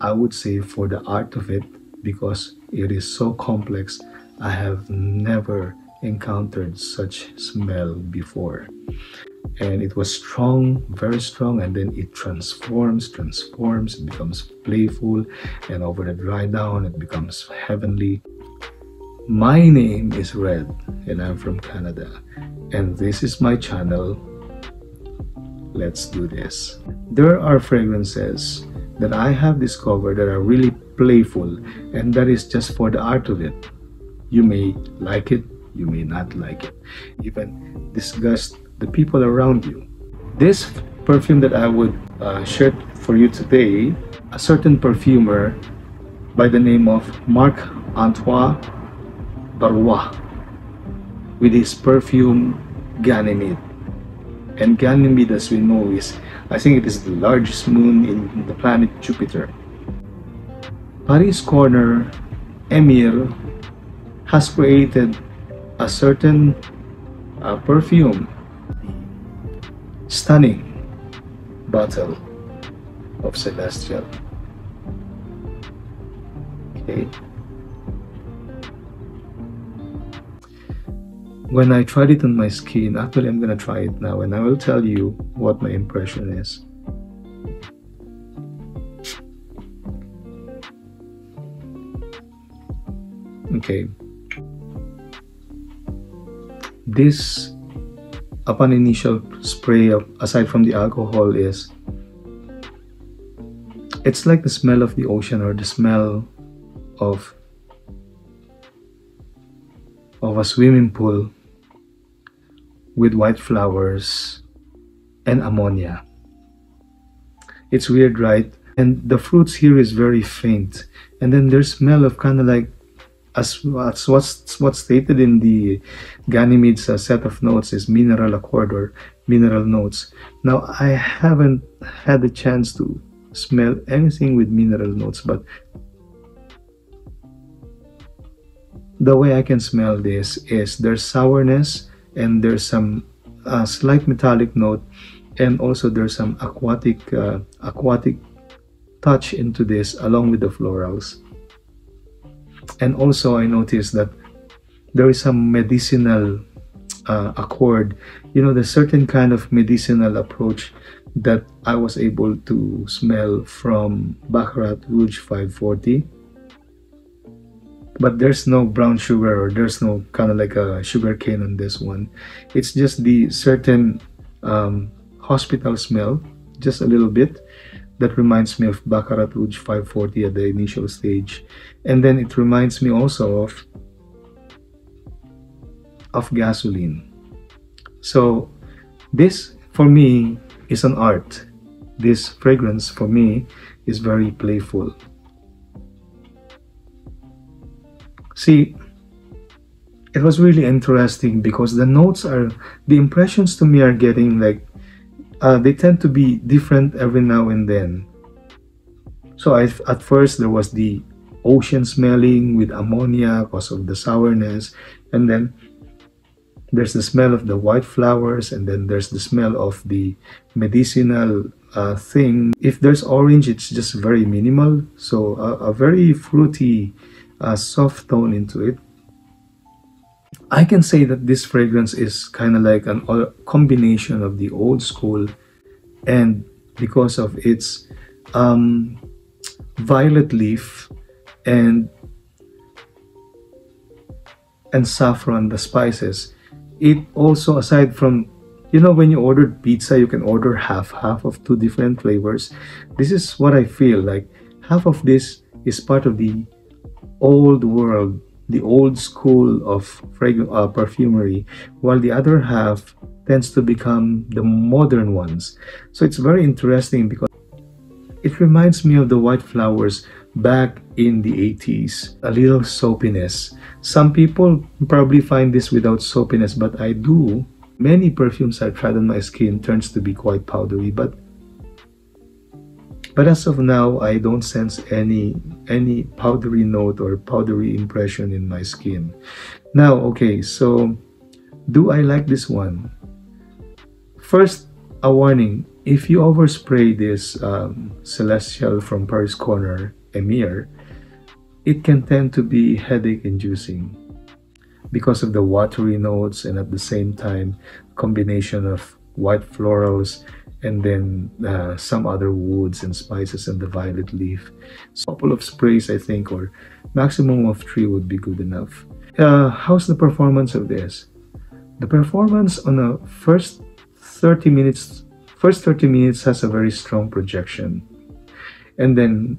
I would say for the art of it, because it is so complex, I have never encountered such smell before. And it was strong, very strong, and then it transforms, transforms, it becomes playful, and over the dry down, it becomes heavenly. My name is Red, and I'm from Canada, and this is my channel. Let's do this. There are fragrances that I have discovered that are really playful, and that is just for the art of it. You may like it, you may not like it, even disgust the people around you. This perfume that I would uh, share for you today, a certain perfumer by the name of Marc Antoine Barrois with his perfume Ganymede. And Ganymede, as we know, is I think it is the largest moon in the planet Jupiter. Paris Corner Emir has created a certain uh, perfume, stunning bottle of Celestial. Okay. When I tried it on my skin, actually I'm gonna try it now and I will tell you what my impression is. Okay. This, upon initial spray, of, aside from the alcohol, is it's like the smell of the ocean or the smell of of a swimming pool with white flowers and ammonia. It's weird, right? And the fruits here is very faint. And then there's smell of kind of like as, as what's what's stated in the Ganymede's uh, set of notes is mineral accord or mineral notes. Now I haven't had the chance to smell anything with mineral notes, but the way I can smell this is there's sourness and there's some uh, slight metallic note and also there's some aquatic uh, aquatic touch into this along with the florals. And also I noticed that there is some medicinal uh, accord you know the certain kind of medicinal approach that I was able to smell from Baccarat Rouge 540 but there's no brown sugar or there's no kind of like a sugar cane on this one. It's just the certain um, hospital smell just a little bit that reminds me of Baccarat Rouge 540 at the initial stage. And then it reminds me also of of gasoline. So this for me is an art. This fragrance for me is very playful See, it was really interesting because the notes are, the impressions to me are getting like, uh, they tend to be different every now and then. So I, at first there was the ocean smelling with ammonia because of the sourness. And then there's the smell of the white flowers and then there's the smell of the medicinal uh, thing. If there's orange, it's just very minimal. So a, a very fruity a soft tone into it. I can say that this fragrance is kind of like a combination of the old school and because of its um, violet leaf and and saffron, the spices. It also, aside from, you know, when you ordered pizza, you can order half, half of two different flavors. This is what I feel like. Half of this is part of the old world, the old school of uh, perfumery, while the other half tends to become the modern ones. So it's very interesting because it reminds me of the white flowers back in the 80s. A little soapiness. Some people probably find this without soapiness, but I do. Many perfumes I've tried on my skin turns to be quite powdery, but but as of now, I don't sense any any powdery note or powdery impression in my skin. Now, okay, so do I like this one? First, a warning. if you overspray this um, celestial from Paris Corner Emir, it can tend to be headache inducing because of the watery notes and at the same time combination of white florals and then uh, some other woods and spices and the violet leaf. So a couple of sprays I think or maximum of three would be good enough. Uh, how's the performance of this? The performance on the first 30 minutes, first 30 minutes has a very strong projection. And then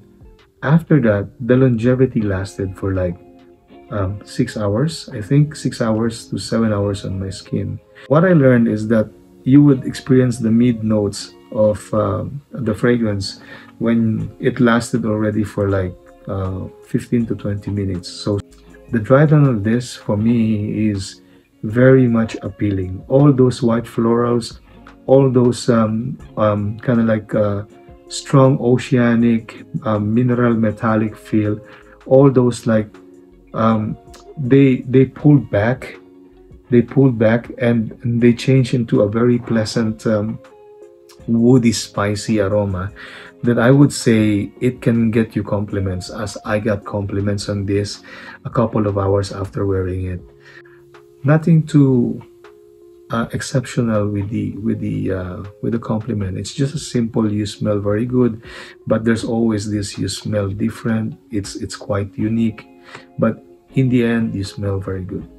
after that, the longevity lasted for like um, six hours, I think six hours to seven hours on my skin. What I learned is that you would experience the mid notes of uh, the fragrance when it lasted already for like uh, 15 to 20 minutes. So the dry down of this for me is very much appealing. All those white florals, all those um, um, kind of like uh, strong oceanic um, mineral metallic feel, all those like um, they they pulled back they pulled back and they changed into a very pleasant um, woody spicy aroma that I would say it can get you compliments as I got compliments on this a couple of hours after wearing it. Nothing too uh, exceptional with the with the uh, with the compliment. It's just a simple you smell very good, but there's always this you smell different. It's it's quite unique, but in the end you smell very good.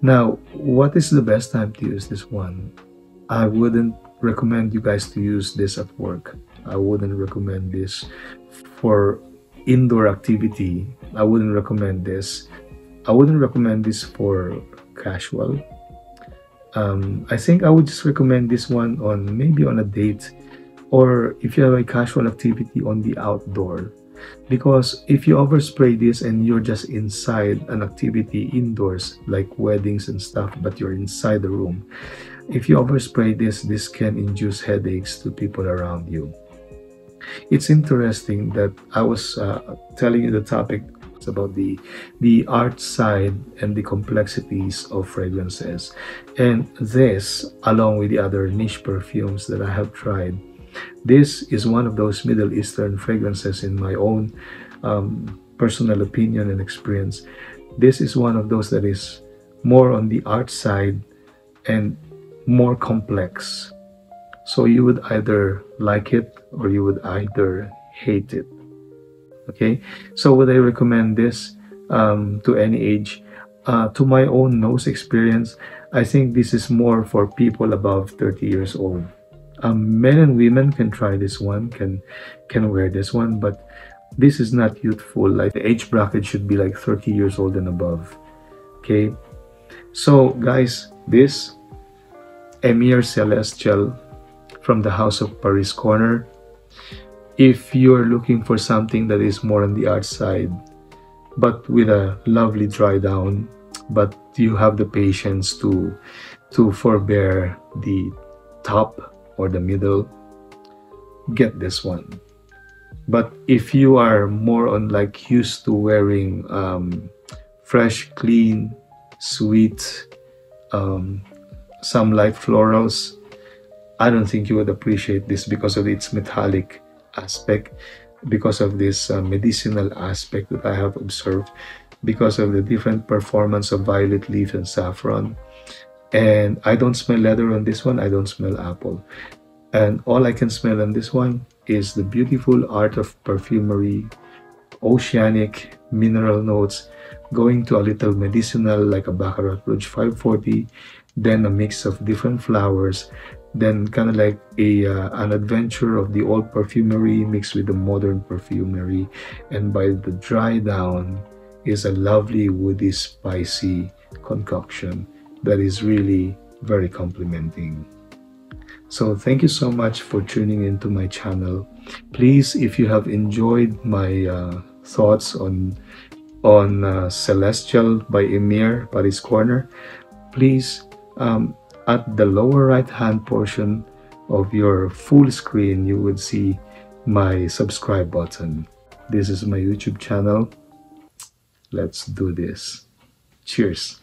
Now, what is the best time to use this one? I wouldn't recommend you guys to use this at work. I wouldn't recommend this for indoor activity. I wouldn't recommend this. I wouldn't recommend this for casual. Um, I think I would just recommend this one on maybe on a date or if you have a casual activity on the outdoor because if you overspray this and you're just inside an activity indoors like weddings and stuff but you're inside the room if you overspray this this can induce headaches to people around you. It's interesting that i was uh, telling you the topic about the the art side and the complexities of fragrances. And this along with the other niche perfumes that i have tried this is one of those Middle Eastern fragrances in my own um, personal opinion and experience. This is one of those that is more on the art side and more complex. So you would either like it or you would either hate it. Okay, so would I recommend this um, to any age? Uh, to my own nose experience, I think this is more for people above 30 years old um, men and women can try this one can can wear this one but this is not youthful. Like the age bracket should be like 30 years old and above. Okay? So guys this emir celestial from the house of paris corner if you're looking for something that is more on the art side but with a lovely dry down but you have the patience to to forbear the top or the middle, get this one. But if you are more on like used to wearing um, fresh, clean, sweet, um, some light florals, I don't think you would appreciate this because of its metallic aspect, because of this uh, medicinal aspect that I have observed, because of the different performance of violet leaf and saffron and I don't smell leather on this one I don't smell apple. And all I can smell on this one is the beautiful art of perfumery oceanic mineral notes going to a little medicinal like a Baccarat Rouge 540 then a mix of different flowers then kind of like a uh, an adventure of the old perfumery mixed with the modern perfumery. And by the dry down is a lovely woody spicy concoction that is really very complimenting. So thank you so much for tuning into my channel. Please, if you have enjoyed my uh, thoughts on on uh, Celestial by Emir Paris Corner, please um, at the lower right hand portion of your full screen, you would see my subscribe button. This is my YouTube channel. Let's do this. Cheers.